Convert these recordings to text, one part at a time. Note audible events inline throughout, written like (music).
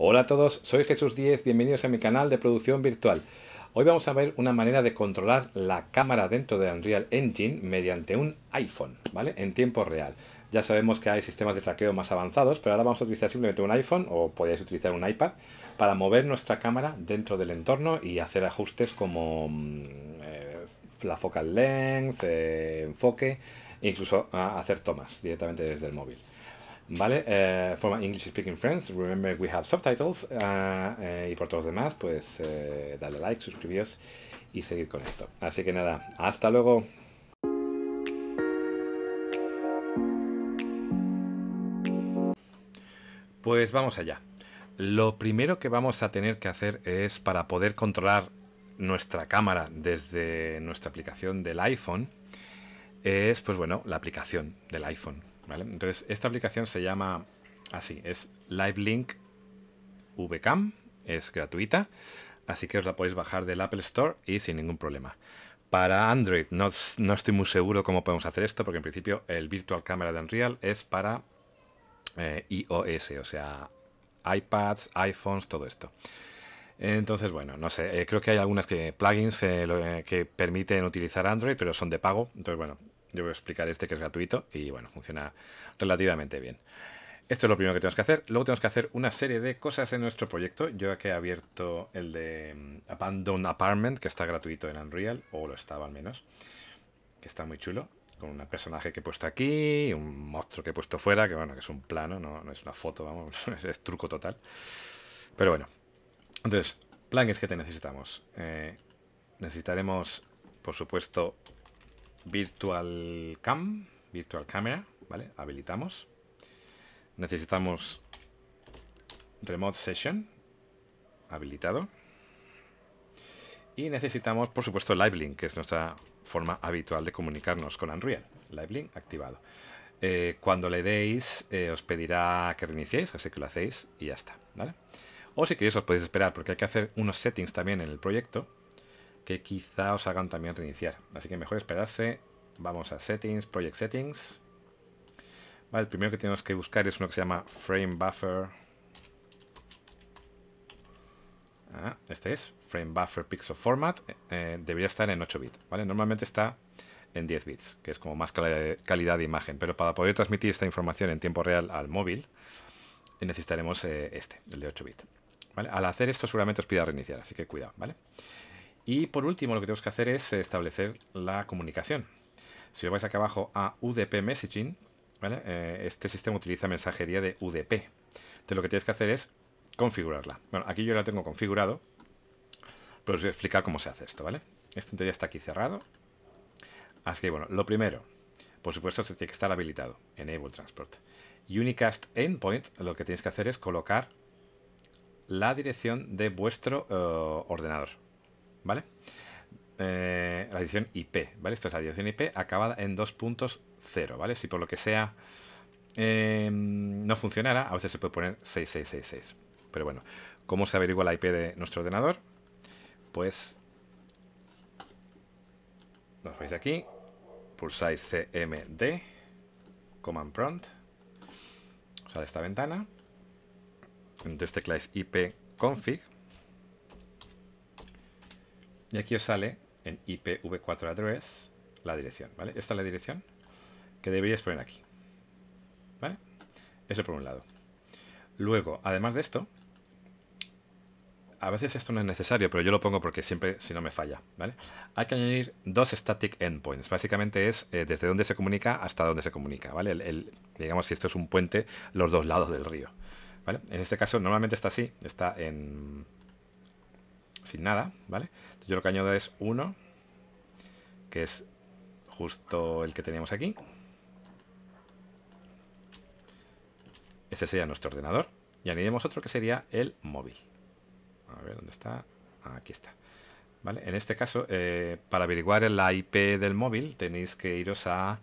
Hola a todos, soy Jesús Díez, bienvenidos a mi canal de producción virtual. Hoy vamos a ver una manera de controlar la cámara dentro de Unreal Engine mediante un iPhone, ¿vale? En tiempo real. Ya sabemos que hay sistemas de traqueo más avanzados, pero ahora vamos a utilizar simplemente un iPhone o podéis utilizar un iPad para mover nuestra cámara dentro del entorno y hacer ajustes como mm, eh, la focal length, eh, enfoque, incluso hacer tomas directamente desde el móvil. ¿Vale? Eh, for my English speaking friends, remember we have subtitles. Uh, eh, y por todos los demás, pues eh, dale like, suscribíos y seguid con esto. Así que nada, hasta luego. Pues vamos allá. Lo primero que vamos a tener que hacer es para poder controlar nuestra cámara desde nuestra aplicación del iPhone es pues bueno la aplicación del iPhone entonces, esta aplicación se llama así, es LiveLink VCam, es gratuita, así que os la podéis bajar del Apple Store y sin ningún problema. Para Android no, estoy muy seguro cómo podemos hacer esto, porque en principio el Virtual Camera de Unreal es para eh, iOS, o sea, iPads, iPhones, todo esto. Entonces, bueno, no sé, eh, creo que hay algunas que, plugins eh, que permiten utilizar Android, pero son de pago. Entonces, bueno, yo voy a explicar este que es gratuito y bueno, funciona relativamente bien. Esto es lo primero que tenemos que hacer. Luego tenemos que hacer una serie de cosas en nuestro proyecto. Yo aquí he abierto el de mm, Abandoned Apartment, que está gratuito en Unreal, o lo estaba al menos, que está muy chulo. Con un personaje que he puesto aquí, un monstruo que he puesto fuera, que bueno, que es un plano, no, es una foto, vamos, (laughs) es, truco total. Pero bueno, entonces, plugins que te necesitamos. Eh, necesitaremos, por supuesto, Virtual Cam, Virtual Camera, ¿vale? Habilitamos. Necesitamos Remote Session, habilitado. Y necesitamos, por supuesto, LiveLink, que es nuestra forma habitual de comunicarnos con Unreal. LiveLink activado. Eh, cuando le deis, eh, os pedirá que reiniciéis, así que lo hacéis y ya está, ¿vale? O si queréis os podéis esperar, porque hay que hacer unos settings también en el proyecto que quizá os hagan también reiniciar. Así que mejor esperarse. Vamos a Settings, Project Settings. el primero que tenemos que buscar es uno que se llama Frame Buffer. Ah, este es Frame Buffer Pixel Format. Eh, debería estar en 8 bits. ¿vale? Normalmente está en 10 bits, que es como más calidad de imagen. Pero para poder transmitir esta información en tiempo real al móvil, necesitaremos eh, este, el de 8 bits. Al hacer esto seguramente os pida reiniciar, así que cuidado, ¿vale? Y por último, lo que tenemos que hacer es establecer la comunicación. Si os vais aquí abajo a UDP Messaging, eh, este sistema utiliza mensajería de UDP. Entonces lo que tienes que hacer es configurarla. Bueno, aquí yo la tengo configurado, pero os voy a explicar cómo se hace esto, ¿vale? Esto en teoría está aquí cerrado. Así que bueno, lo primero, por supuesto, se tiene que estar habilitado. Enable Transport. Unicast Endpoint, lo que tienes que hacer es colocar la dirección de vuestro eh, ordenador. ¿Vale? Eh, la dirección IP, ¿vale? Esto es la dirección IP acabada en 2.0, ¿vale? Si por lo que sea em, no funcionara, a veces se puede poner 6666. Pero bueno, ¿cómo se averigua la IP de nuestro ordenador? Pues nos veis aquí, pulsáis CMD, Command Prompt, sale esta ventana, entonces tecláis IP config y aquí os sale en IPv4 address la dirección, ¿vale? Esta es la dirección que deberíais poner aquí, ¿vale? Eso por un lado. Luego, además de esto, a veces esto no es necesario, pero yo lo pongo porque siempre, si no me falla, ¿vale? Hay que añadir dos static endpoints. Básicamente es eh, desde dónde se comunica hasta dónde se comunica, ¿vale? Digamos, si esto es un puente, los dos lados del río, ¿vale? En este caso, normalmente está así, está en sin nada, ¿vale? yo lo que añado es uno, que es justo el que teníamos aquí. Ese sería nuestro ordenador. Y añadimos otro que sería el móvil. A ver, ¿dónde está? Aquí está. ¿Vale? En este caso, eh, para averiguar la IP del móvil, tenéis que iros a,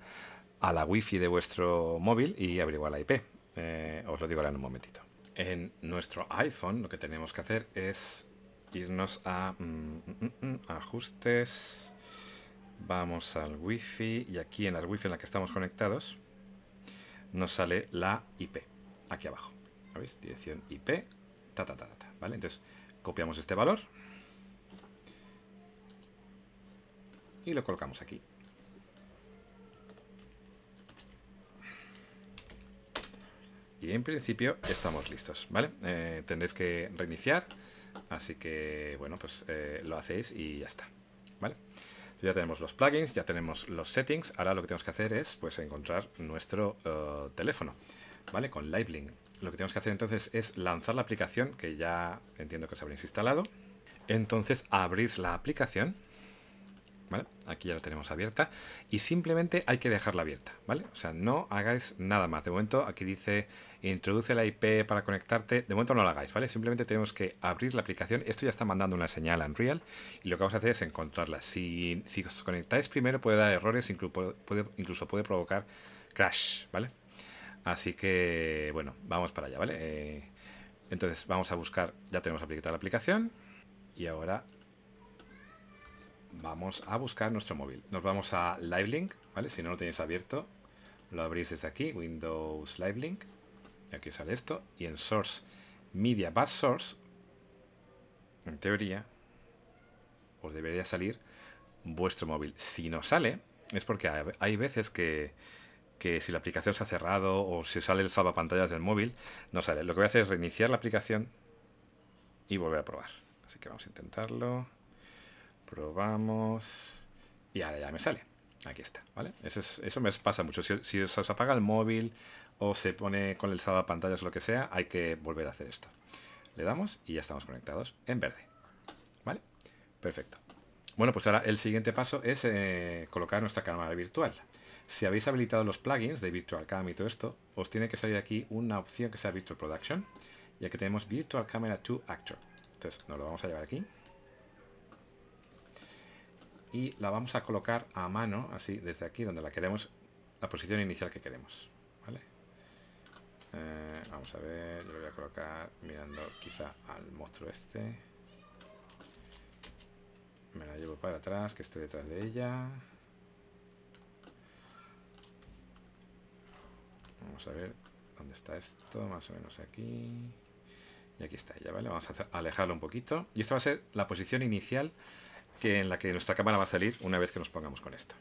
a la wifi de vuestro móvil y averiguar la IP. Eh, os lo digo ahora en un momentito. En nuestro iPhone lo que tenemos que hacer es irnos a mm, mm, mm, ajustes. Vamos al wifi y aquí en la wifi en la que estamos conectados nos sale la IP, aquí abajo. ¿Veis? Dirección IP ta, ta, ta, ta, ¿vale? Entonces, copiamos este valor y lo colocamos aquí. Y en principio estamos listos, ¿vale? Eh, tendréis que reiniciar, así que, bueno, pues eh, lo hacéis y ya está, ¿vale? Ya tenemos los plugins, ya tenemos los settings, ahora lo que tenemos que hacer es, pues, encontrar nuestro eh, teléfono, ¿vale? Con LiveLink. Lo que tenemos que hacer entonces es lanzar la aplicación, que ya entiendo que os habréis instalado. Entonces abrís la aplicación Aquí ya la tenemos abierta y simplemente hay que dejarla abierta, ¿vale? O sea, no hagáis nada más. De momento aquí dice introduce la IP para conectarte. De momento no lo hagáis, ¿vale? Simplemente tenemos que abrir la aplicación. Esto ya está mandando una señal a Unreal y lo que vamos a hacer es encontrarla. Si, si os conectáis primero puede dar errores, incluso puede, incluso puede provocar crash, ¿vale? Así que, bueno, vamos para allá, ¿vale? Eh, entonces vamos a buscar, ya tenemos habilitada la aplicación y ahora vamos a buscar nuestro móvil. Nos vamos a LiveLink, ¿vale? Si no lo tenéis abierto, lo abrís desde aquí, Windows LiveLink. Y aquí sale esto. Y en Source, Media Bus Source, en teoría, os debería salir vuestro móvil. Si no sale, es porque hay veces que, que si la aplicación se ha cerrado o si sale el salvapantallas del móvil, no sale. Lo que voy a hacer es reiniciar la aplicación y volver a probar. Así que vamos a intentarlo. Probamos. Y ahora ya me sale. Aquí está, ¿vale? Eso, eso me pasa mucho. Si, si os apaga el móvil o se pone con el pantallas o lo que sea, hay que volver a hacer esto. Le damos y ya estamos conectados en verde. ¿Vale? Perfecto. Bueno, pues ahora el siguiente paso es eh, colocar nuestra cámara virtual. Si habéis habilitado los plugins de Virtual Cam y todo esto, os tiene que salir aquí una opción que sea Virtual Production, ya que tenemos Virtual Camera 2 Actor. Entonces, nos lo vamos a llevar aquí y la vamos a colocar a mano, así, desde aquí, donde la queremos, la posición inicial que queremos. ¿vale? Eh, vamos a ver, yo voy a colocar mirando quizá al monstruo este. Me la llevo para atrás, que esté detrás de ella. Vamos a ver dónde está esto, más o menos aquí. Y aquí está ella, ¿vale? Vamos a alejarlo un poquito. Y esta va a ser la posición inicial que en la que nuestra cámara va a salir una vez que nos pongamos con esto.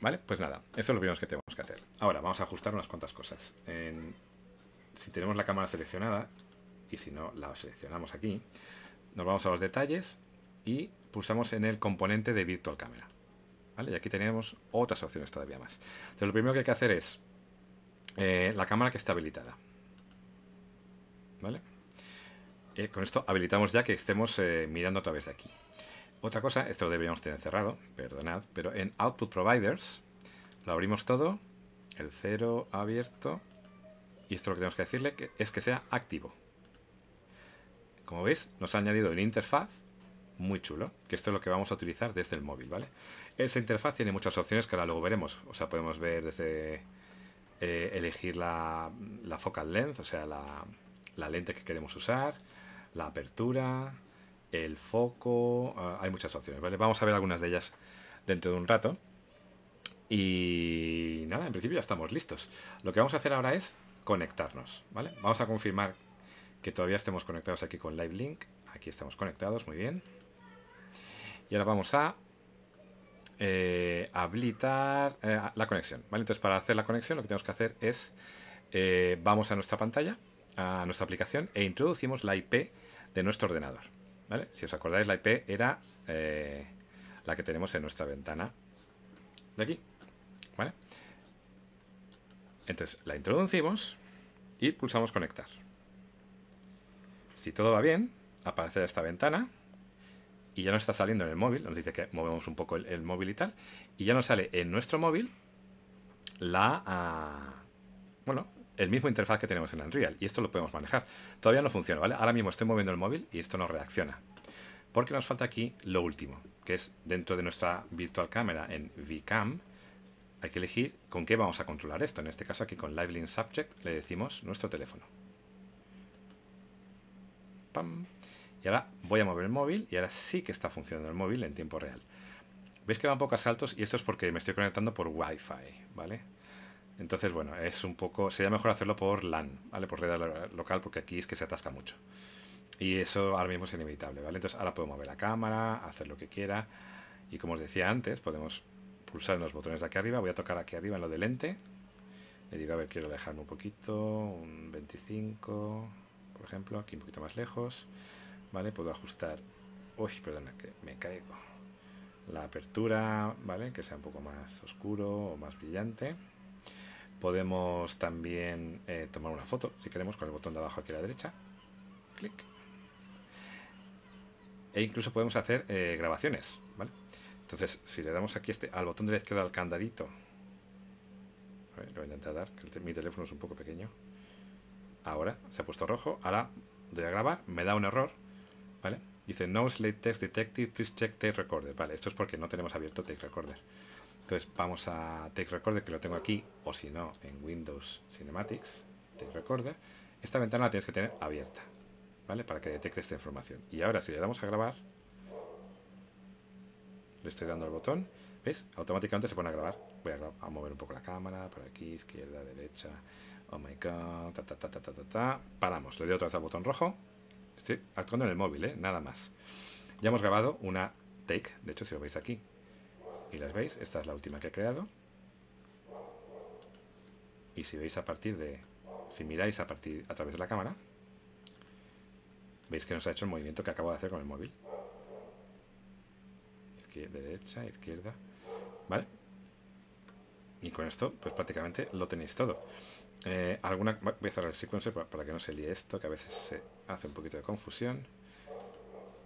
¿Vale? Pues nada, eso es lo primero que tenemos que hacer. Ahora, vamos a ajustar unas cuantas cosas. si tenemos la cámara seleccionada, y si no, la seleccionamos aquí, nos vamos a los detalles y pulsamos en el componente de Virtual Camera. ¿Vale? Y aquí tenemos otras opciones todavía más. Entonces, lo primero que hay que hacer es eh, la cámara que está habilitada. ¿Vale? Eh, con esto habilitamos ya que estemos eh, mirando a través de aquí. Otra cosa, esto lo deberíamos tener cerrado, perdonad, pero en Output Providers lo abrimos todo, el cero abierto, y esto lo que tenemos que decirle es que sea activo. Como veis, nos ha añadido una interfaz muy chulo, que esto es lo que vamos a utilizar desde el móvil, ¿vale? Esa interfaz tiene muchas opciones que ahora luego veremos, o sea, podemos ver desde eh, elegir la, focal length, o sea, la lente que queremos usar, la apertura, el foco, ah, hay muchas opciones, ¿vale? Vamos a ver algunas de ellas dentro de un rato. Y nada, en principio ya estamos listos. Lo que vamos a hacer ahora es conectarnos, ¿vale? Vamos a confirmar que todavía estemos conectados aquí con Live Link. Aquí estamos conectados, muy bien. Y ahora vamos a eh, habilitar eh, la conexión, ¿vale? Entonces para hacer la conexión lo que tenemos que hacer es, eh, vamos a nuestra pantalla, a nuestra aplicación e introducimos la IP de nuestro ordenador. ¿vale? Si os acordáis, la IP era eh, la que tenemos en nuestra ventana de aquí. ¿vale? Entonces la introducimos y pulsamos conectar. Si todo va bien, aparece esta ventana y ya no está saliendo en el móvil, nos dice que movemos un poco el, móvil y tal, y ya nos sale en nuestro móvil la, ah, bueno, el mismo interfaz que tenemos en Unreal y esto lo podemos manejar. Todavía no funciona, ¿vale? Ahora mismo estoy moviendo el móvil y esto no reacciona. Porque nos falta aquí lo último, que es dentro de nuestra virtual cámara en VCAM, hay que elegir con qué vamos a controlar esto. En este caso aquí con LiveLink Subject le decimos nuestro teléfono. ¡Pam! Y ahora voy a mover el móvil y ahora sí que está funcionando el móvil en tiempo real. Veis que van pocos saltos y esto es porque me estoy conectando por Wi-Fi, ¿vale? Entonces, bueno, es un poco. Sería mejor hacerlo por LAN, ¿vale? Por red local, porque aquí es que se atasca mucho. Y eso ahora mismo es inevitable, ¿vale? Entonces ahora podemos mover la cámara, hacer lo que quiera. Y como os decía antes, podemos pulsar en los botones de aquí arriba. Voy a tocar aquí arriba en lo de lente. Le digo, a ver, quiero alejarme un poquito, un 25, por ejemplo, aquí un poquito más lejos. ¿Vale? Puedo ajustar. Uy, perdona, que me caigo. La apertura, ¿vale? Que sea un poco más oscuro o más brillante. Podemos también eh, tomar una foto, si queremos, con el botón de abajo aquí a la derecha. Clic. E incluso podemos hacer eh, grabaciones, ¿vale? Entonces, si le damos aquí este, al botón de la izquierda al candadito, a ver, lo voy a intentar dar, que mi teléfono es un poco pequeño. Ahora se ha puesto rojo. Ahora doy a grabar, me da un error, ¿vale? Dice No Slate Text Detected, please check Take Recorder. Vale, esto es porque no tenemos abierto Take Recorder. Entonces vamos a Take Recorder, que lo tengo aquí, o si no, en Windows Cinematics, Take Recorder. Esta ventana la tienes que tener abierta, ¿vale? Para que detecte esta información. Y ahora si le damos a grabar, le estoy dando al botón, ¿ves? Automáticamente se pone a grabar. Voy a, mover un poco la cámara, por aquí, izquierda, derecha. Oh my god, ta ta ta ta ta ta. ta. Paramos, le doy otra vez al botón rojo Estoy actuando en el móvil, ¿eh? nada más. Ya hemos grabado una take, de hecho si lo veis aquí y las veis, esta es la última que he creado. Y si veis a partir de, si miráis a partir a través de la cámara, veis que nos ha hecho el movimiento que acabo de hacer con el móvil. Izquierda, derecha, izquierda, ¿vale? Y con esto, pues prácticamente lo tenéis todo. Eh, alguna, voy a cerrar el sequencer para, que no se líe esto, que a veces se hace un poquito de confusión.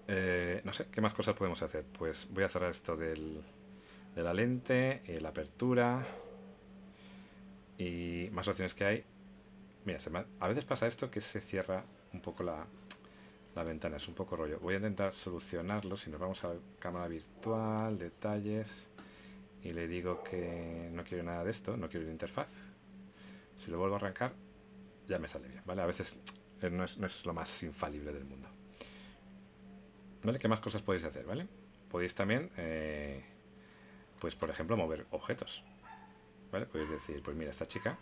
Eh, no sé, ¿qué más cosas podemos hacer? Pues voy a cerrar esto del, de la lente, y la apertura y más opciones que hay. Mira, a veces pasa esto que se cierra un poco la, la ventana, es un poco rollo. Voy a intentar solucionarlo si nos vamos a cámara virtual, detalles y le digo que no quiero nada de esto, no quiero la interfaz si lo vuelvo a arrancar, ya me sale bien, ¿vale? A veces eh, no es, lo más infalible del mundo. ¿Qué más cosas podéis hacer, ¿vale? Podéis también, eh, pues por ejemplo, mover objetos. Podéis decir, pues mira, esta chica,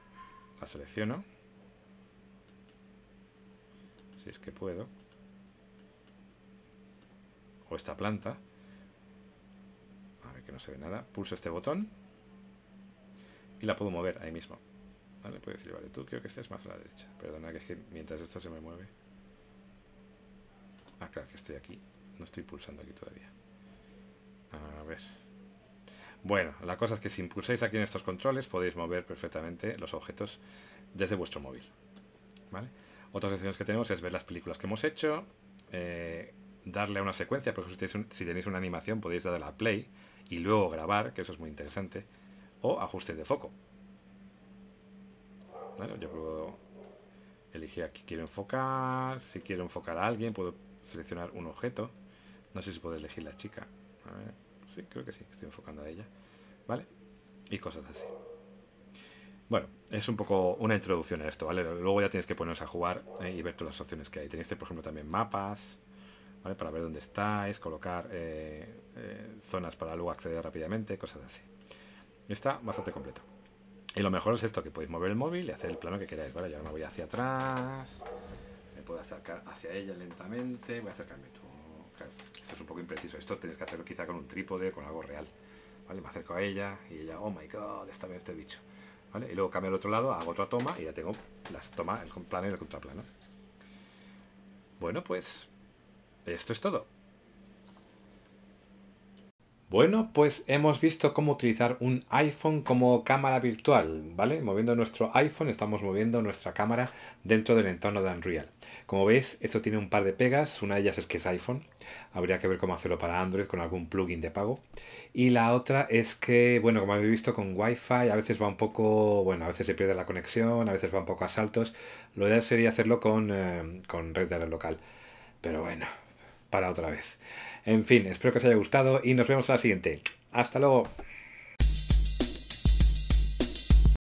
la selecciono. Si es que puedo. O esta planta. A ver que no se ve nada. Pulso este botón. Y la puedo mover ahí mismo. Vale, puedo decir, vale, tú quiero que estés más a la derecha. Perdona que es que mientras esto se me mueve. Ah, claro, que estoy aquí. No estoy pulsando aquí todavía. A ver. Bueno, la cosa es que si impulsáis aquí en estos controles podéis mover perfectamente los objetos desde vuestro móvil. ¿Vale? Otras opciones que tenemos es ver las películas que hemos hecho, eh, darle a una secuencia, porque si tenéis, una animación podéis darle a play y luego grabar, que eso es muy interesante, o ajustes de foco. Yo puedo elegir aquí quiero enfocar, si quiero enfocar a alguien puedo seleccionar un objeto. No sé si puedo elegir la chica. A sí, creo que sí, estoy enfocando a ella. ¿Vale? Y cosas así. Bueno, es un poco una introducción a esto, ¿vale? Luego ya tienes que poneros a jugar eh, y ver todas las opciones que hay. Tenéis, por ejemplo, también mapas, ¿vale? Para ver dónde estáis, colocar eh, eh, zonas para luego acceder rápidamente, cosas así. Está bastante completo. Y lo mejor es esto, que podéis mover el móvil y hacer el plano que queráis. Vale, yo ahora me voy hacia atrás, me puedo acercar hacia ella lentamente, voy a acercarme tú. Esto es un poco impreciso. Esto tenéis que hacerlo quizá con un trípode, con algo real. Vale, me acerco a ella y ella, oh my god, esta vez este bicho. ¿Vale? Y luego cambio al otro lado, hago otra toma y ya tengo las tomas, el plano y el contraplano. Bueno, pues esto es todo. Bueno, pues hemos visto cómo utilizar un iPhone como cámara virtual, ¿vale? Moviendo nuestro iPhone estamos moviendo nuestra cámara dentro del entorno de Unreal. Como veis, esto tiene un par de pegas, una de ellas es que es iPhone, habría que ver cómo hacerlo para Android con algún plugin de pago. Y la otra es que, bueno, como habéis visto con Wi-Fi, a veces va un poco, bueno, a veces se pierde la conexión, a veces va un poco a saltos. Lo ideal sería hacerlo con, eh, con red de red local. Pero bueno, para otra vez. En fin, espero que os haya gustado y nos vemos a la siguiente. Hasta luego.